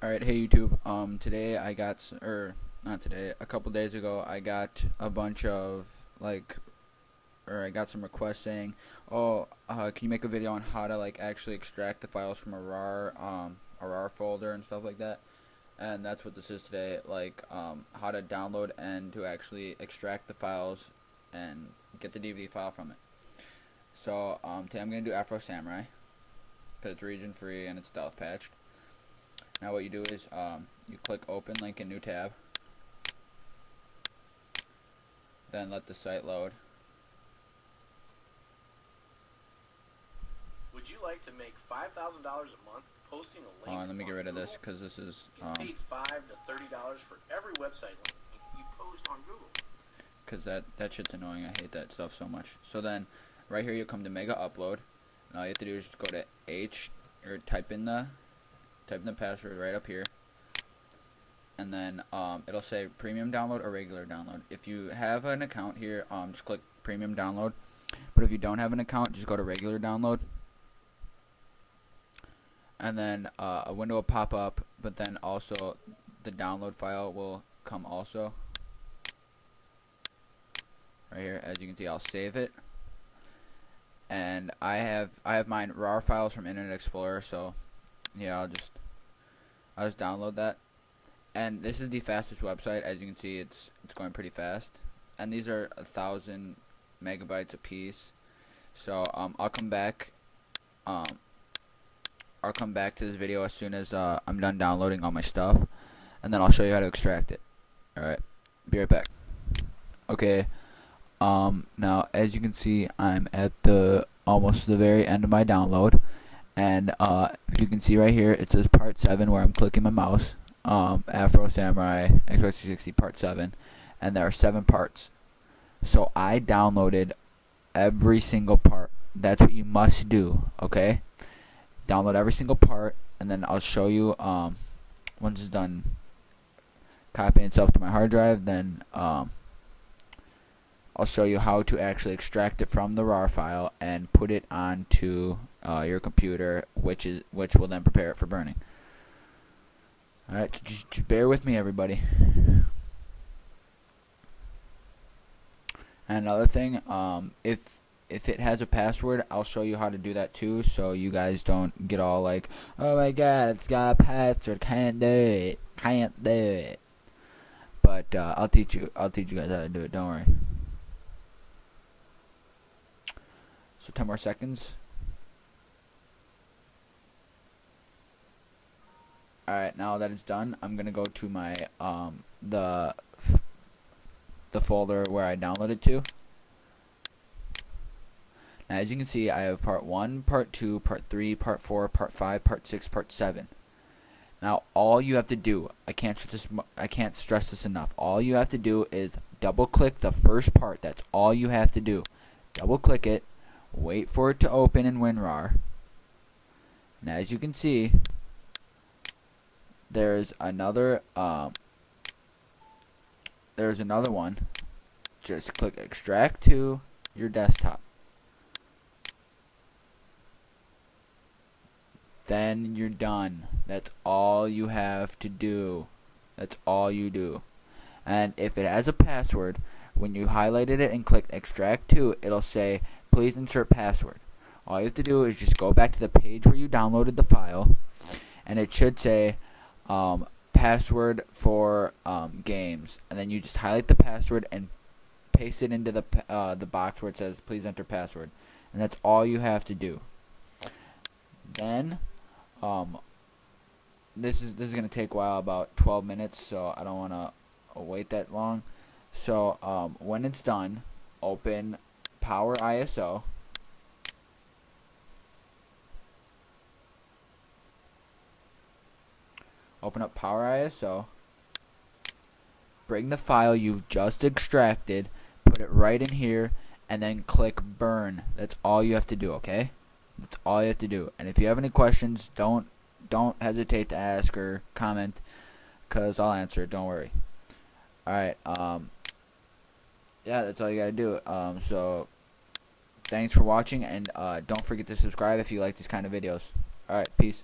Alright, hey YouTube. Um, today I got, or not today, a couple days ago, I got a bunch of like, or I got some requests saying, "Oh, uh, can you make a video on how to like actually extract the files from a RAR, um, a RAR folder and stuff like that?" And that's what this is today, like, um, how to download and to actually extract the files and get the DVD file from it. So, um, today I'm gonna do Afro Samurai because it's region free and it's stealth patched. Now what you do is um, you click open link in new tab. Then let the site load. Would you like to make five thousand dollars a month posting a link? Hold on, let me get rid of this because this is um, paid five to thirty dollars for every website link you post on Google. because that that shit's annoying. I hate that stuff so much. So then, right here you come to Mega Upload, and all you have to do is just go to H or type in the type in the password right up here, and then um, it'll say Premium Download or Regular Download. If you have an account here, um, just click Premium Download. But if you don't have an account, just go to Regular Download. And then uh, a window will pop up, but then also the download file will come also right here as you can see I'll save it and I have I have mine RAR files from Internet Explorer so yeah I'll just I'll just download that. And this is the fastest website. As you can see it's it's going pretty fast. And these are a thousand megabytes a piece so um I'll come back um I'll come back to this video as soon as uh, I'm done downloading all my stuff. And then I'll show you how to extract it. Alright be right back. Okay um, now, as you can see, I'm at the almost the very end of my download, and uh, you can see right here, it says Part Seven, where I'm clicking my mouse. Um, Afro Samurai Xbox 360 Part Seven, and there are seven parts. So I downloaded every single part. That's what you must do. Okay, download every single part, and then I'll show you. Um, once it's done copying itself to my hard drive, then um I'll show you how to actually extract it from the RAR file and put it onto uh, your computer, which is which will then prepare it for burning. All right, just, just bear with me, everybody. And another thing, um, if if it has a password, I'll show you how to do that too, so you guys don't get all like, "Oh my God, it's got a password, can't do it, can't do it." But uh, I'll teach you. I'll teach you guys how to do it. Don't worry. So 10 more seconds. Alright, now that it's done, I'm going to go to my, um, the, the folder where I downloaded to. Now, as you can see, I have part 1, part 2, part 3, part 4, part 5, part 6, part 7. Now, all you have to do, I can't stress this, I can't stress this enough. All you have to do is double click the first part. That's all you have to do. Double click it, wait for it to open in WinRAR. And as you can see, there's another um, there's another one. Just click extract to your desktop. Then you're done. That's all you have to do. That's all you do. And if it has a password, when you highlighted it and clicked extract to, it'll say please insert password. All you have to do is just go back to the page where you downloaded the file, and it should say um, password for um, games, and then you just highlight the password and paste it into the uh, the box where it says please enter password, and that's all you have to do. Then, um, this is this is gonna take a while, about 12 minutes, so I don't wanna wait that long. So um, when it's done, open Power ISO. Open up Power ISO. Bring the file you've just extracted, put it right in here, and then click Burn. That's all you have to do, okay? That's all you have to do. And if you have any questions, don't don't hesitate to ask or comment, cause I'll answer it. Don't worry. All right. Um. Yeah, that's all you gotta do. Um. So thanks for watching and uh, don't forget to subscribe if you like these kind of videos alright peace